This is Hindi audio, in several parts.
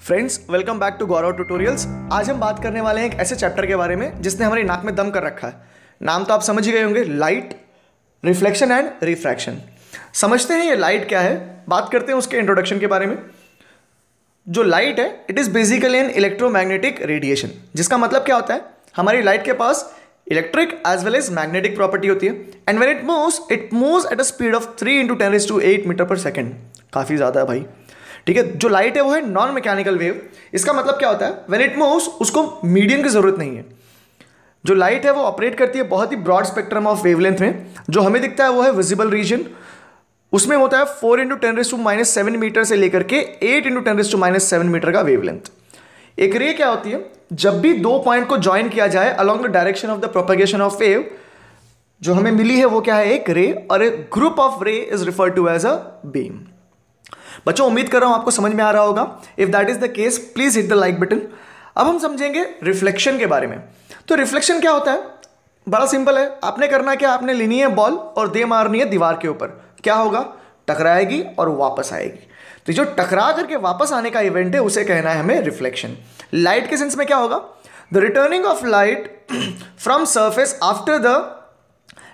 Friends welcome back to Gaurav tutorials आज हम बात करने वाले हैं एक ऐसे चैप्टर के बारे में जिसने हमारी नाक में दम कर रखा है। नाम तो आप समझ ही गए होंगे लाइट रिफ्लेक्शन एंड रिफ्रैक्शन समझते हैं ये लाइट क्या है? बात करते हैं उसके इंट्रोडक्शन के बारे में। जो लाइट है it is basically an electromagnetic radiation जिसका मतलब क्या होता है? हमारी लाइट के पास electric as well as magnetic property होती है। And when it moves it moves at a speed of three into ten to eight metre per second काफ़ी ज़्यादा है भाई। ठीक है, जो लाइट है वो है नॉन मैकेनिकल वेव इसका मतलब क्या होता है? वेन इट मूव्स उसको मीडियम की ज़रूरत नहीं है. जो लाइट है वो ऑपरेट करती है बहुत ही ब्रॉड स्पेक्ट्रम ऑफ़ वेवलेंथ में. जो हमें दिखता है वो है विजिबल रीजन उसमें होता है four into ten raise to minus seven metre से लेकर के eight into ten raise to minus seven metre का वेवलेंथ एक रे क्या होती है? जब भी दो पॉइंट को ज्वाइन किया जाए along the direction of the propagation of wave जो हमें मिली है वो क्या है? एक रे और एक group of ray is refer to as a beam बच्चों, उम्मीद कर रहा हूँ आपको समझ में आ रहा होगा। If that is the case please hit the like button अब हम समझेंगे रिफ्लेक्शन के बारे में। तो रिफ्लेक्शन क्या होता है? बड़ा सिंपल है। आपने करना क्या? आपने लेनी है बॉल और दे मारनी है दीवार के ऊपर। क्या होगा? टकराएगी और वापस आएगी। तो जो टकरा करके वापस आने का इवेंट है, उसे कहना है हमें रिफ्लेक्शन लाइट के सेंस में क्या होगा? The returning of light from surface after the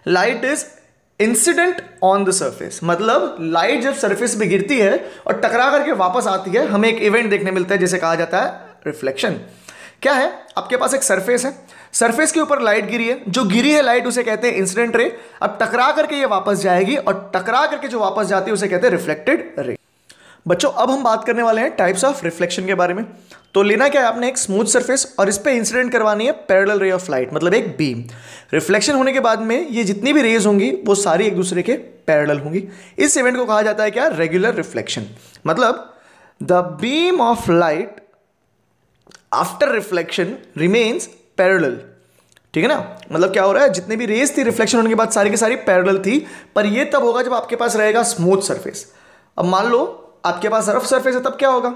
light is incident on the surface मतलब लाइट जब सर्फेस पे गिरती है और टकरा करके वापस आती है, हमें एक इवेंट देखने मिलता है, जिसे कहा जाता है रिफ्लेक्शन क्या है? आपके पास एक सर्फेस है। सर्फेस के ऊपर लाइट गिरी है। जो गिरी है लाइट उसे कहते हैं इंसिडेंट रे अब टकरा करके ये वापस जाएगी और टकरा करके जो वापस जाती है, उसे कहते हैं रिफ्लेक्टेड रे बच्चों, अब हम बात करने वाले हैं टाइप्स ऑफ़ रिफ्लेक्शन के बारे में। तो लेना क्या है, आपने एक स्मूथ सरफेस और इस पर इंसिडेंट करवानी है पैरेलल रे ऑफ़ लाइट मतलब एक बीम रिफ्लेक्शन होने के बाद में ये जितनी भी रेज होंगी, वो सारी एक दूसरे के पैरेलल होंगी। इस इवेंट को कहा जाता है क्या? रेगुलर रिफ्लेक्शन मतलब the beam of light after reflection remains parallel ठीक है ना? मतलब क्या हो रहा है, जितने भी रेज थी रिफ्लेक्शन होने के बाद, सारी की सारी पैरेलल थी, पर ये तब होगा जब आपके पास रहेगा स्मूथ सरफेस अब मान लो आपके पास रफ सरफेस है, तब क्या होगा?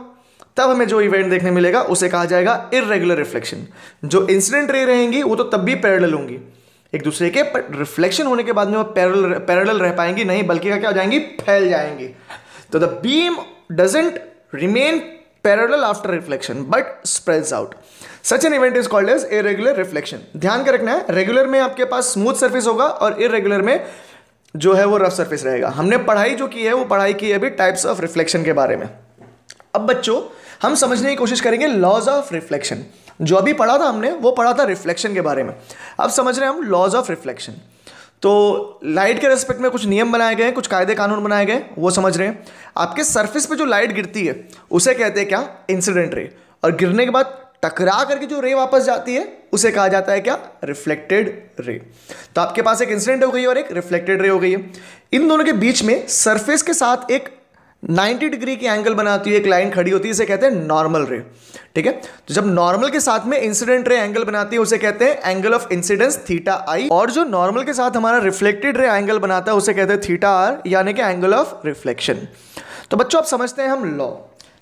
तब हमें जो इवेंट देखने मिलेगा, उसे कहा जाएगा इरेगुलर रिफ्लेक्शन जो इंसिडेंट रे रहेंगी, वो तो तब भी पैरेलल होंगी. एक दूसरे के रिफ्लेक्शन होने के बाद में वो पैरेलल पैरेलल रह पाएँगी, नहीं, बल्कि क्या हो जाएँगी? फैल जाएँगी. तो the beam doesn't remain parallel after reflection but spreads out such an event is called as irregular reflection ध्यान कर रखना है रेगुलर में आपके पास स्मूथ सर्फेस होगा और इरेगुलर में जो है वो रफ सरफेस रहेगा। हमने पढ़ाई जो की है, वो पढ़ाई की है अभी टाइप्स ऑफ़ रिफ्लेक्शन के बारे में। अब बच्चों, हम समझने की कोशिश करेंगे लॉज ऑफ़ रिफ्लेक्शन जो अभी पढ़ा था हमने, वो पढ़ा था रिफ्लेक्शन के बारे में। अब समझ रहे हैं हम लॉज ऑफ़ रिफ्लेक्शन तो लाइट के रेस्पेक्ट में कुछ नियम बनाए गए, कुछ कायदे कानून बनाए गए, वो समझ रहे हैं। आपके सरफेस पे जो लाइट गिरती है, उसे कहते हैं क्या? इंसिडेंट रे और गिरने के बाद टकरा करके जो रे वापस जाती है, उसे कहा जाता है क्या? रिफ्लेक्टेड रे तो आपके पास एक इंसिडेंट हो गई और एक रिफ्लेक्टेड रे हो गई है। इन दोनों के बीच में सरफेस के साथ एक 90 डिग्री की एंगल बनाती है एक लाइन खड़ी होती है, इसे कहते हैं नॉर्मल रे ठीक है? तो जब नॉर्मल के साथ में इंसिडेंट रे एंगल बनाती है, उसे कहते हैं angle of incidence theta I और जो नॉर्मल के साथ हमारा रिफ्लेक्टेड रे एंगल बनाता है, उसे कहते हैं थीटा आर यानी कि एंगल ऑफ़ रिफ्लेक्शन तो बच्चों, आप समझते हैं हम लॉ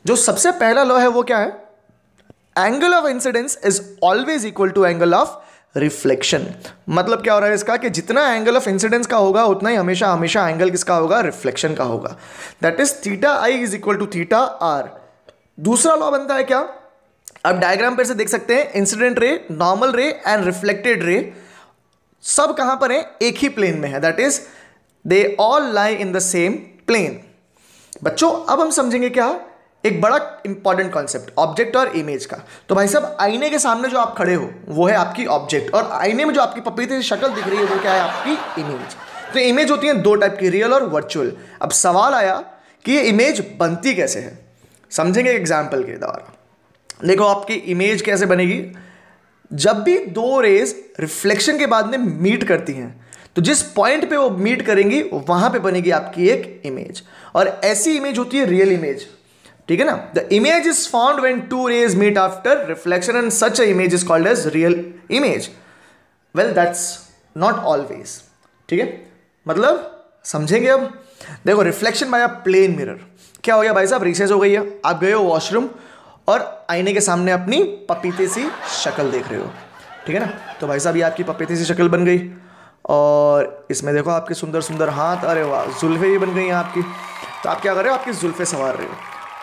जो सबसे पहला लॉ है, वो क्या है? Angle of incidence is always equal to angle of reflection मतलब क्या हो रहा है इसका कि जितना एंगल ऑफ़ इंसिडेंस का होगा, उतना ही हमेशा हमेशा एंगल किसका होगा? रिफ्लेक्शन का होगा। That is theta I is equal to theta R दूसरा लॉ बनता है क्या? अब डायग्राम पर से देख सकते हैं इंसिडेंट रे नॉर्मल रे एंड रिफ्लेक्टेड रे सब कहाँ पर है? एक ही प्लेन में है। That is they all lie in the same plane बच्चों, अब हम समझेंगे क्या? एक बड़ा इंपॉर्टेंट कॉन्सेप्ट ऑब्जेक्ट और इमेज का। तो भाई साहब, आईने के सामने जो आप खड़े हो, वो है आपकी ऑब्जेक्ट और आईने में जो आपकी पपीते की शक्ल दिख रही है, वो क्या है आपकी इमेज तो इमेज होती है दो टाइप की रियल और वर्चुअल अब सवाल आया कि ये इमेज बनती कैसे है? समझेंगे एग्ज़ाम्पल के द्वारा। देखो, आपकी इमेज कैसे बनेगी? जब भी दो रेज रिफ्लेक्शन के बाद में मीट करती हैं तो जिस पॉइंट पे वो मीट करेंगी, वहाँ पे बनेगी आपकी एक इमेज और ऐसी इमेज होती है रियल इमेज ठीक है ना? The image is found when two rays meet after reflection and such a image is called as real image well that's not always ठीक है? मतलब समझेंगे अब? देखो reflection by a plane mirror क्या हो गया भाई साहब? रिसेस हो गई है। आप गए हो वॉशरूम और आईने के सामने अपनी पपीते सी शक्ल देख रहे हो। ठीक है ना? तो भाई साहब, ये आपकी पपीते सी शक्ल बन गई। और इसमें देखो, आपके सुंदर सुंदर हाथ, अरे वाह, जुल्फे भी बन गई हैं आपकी। तो आप क्या कर रहे हो? आपकी जुल्फे संवार रहे हो।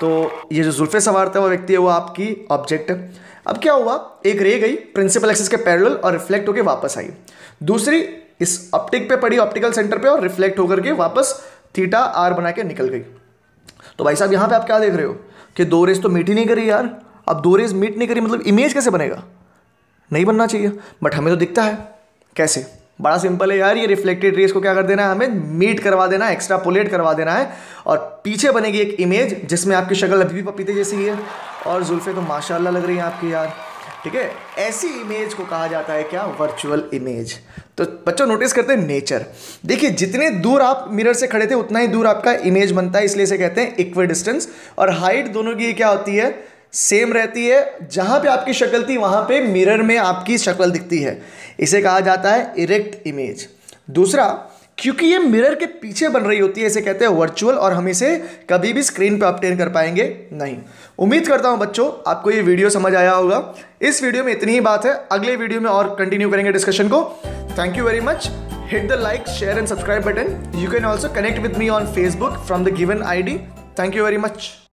तो ये जो जुल्फे सवार था, वो व्यक्ति है वो आपकी ऑब्जेक्ट है। अब क्या हुआ? एक रे गई प्रिंसिपल एक्सिस के पैरेलल और रिफ्लेक्ट होकर वापस आई। दूसरी इस ऑप्टिक पे पड़ी ऑप्टिकल सेंटर पे और रिफ्लेक्ट होकर के वापस थीटा आर बना के निकल गई। तो भाई साहब, यहाँ पे आप क्या देख रहे हो? कि दो रेस तो मीट ही नहीं करी यार। अब दो रेस मीट नहीं करी मतलब इमेज कैसे बनेगा? नहीं बनना चाहिए। बट हमें तो दिखता है। कैसे? बड़ा सिंपल है यार, ये रिफ्लेक्टेड रेस को क्या कर देना है हमें? मीट करवा देना है एक्स्ट्रापोलेट करवा देना है और पीछे बनेगी एक इमेज जिसमें आपकी शक्ल अभी भी पपीते जैसी है और जुल्फे तो माशाल्लाह लग रही हैं आपकी यार। ठीक है, ऐसी इमेज को कहा जाता है क्या? वर्चुअल इमेज तो बच्चों नोटिस करते हैं नेचर देखिए, जितने दूर आप मिरर से खड़े थे, उतना ही दूर आपका इमेज बनता है, इसलिए इसे कहते हैं इक्वे डिस्टेंस और हाइट दोनों की क्या होती है? सेम रहती है। जहाँ पे आपकी शक्ल थी, वहाँ पे मिरर में आपकी शक्ल दिखती है। इसे कहा जाता है इरेक्ट इमेज दूसरा, क्योंकि ये मिरर के पीछे बन रही होती है, इसे कहते हैं वर्चुअल और हम इसे कभी भी स्क्रीन पे ऑप्टेन कर पाएँगे नहीं। उम्मीद करता हूँ बच्चों, आपको ये वीडियो समझ आया होगा। इस वीडियो में इतनी ही बात है। अगले वीडियो में और कंटिन्यू करेंगे डिस्कशन को। Thank you very much hit the like, share and subscribe button. You can also connect with me on facebook from the given id thank you very much.